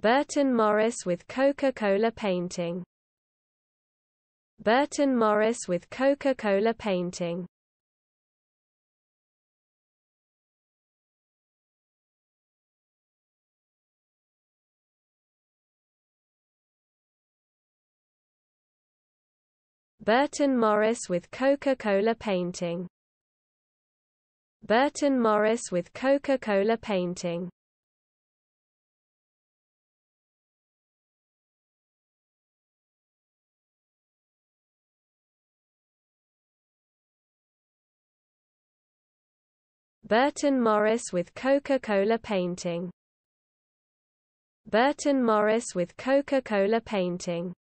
Burton Morris with Coca-Cola painting. Burton Morris with Coca-Cola painting. Burton Morris with Coca-Cola painting. Burton Morris with Coca-Cola painting Burton Morris with Coca-Cola painting. Burton Morris with Coca-Cola painting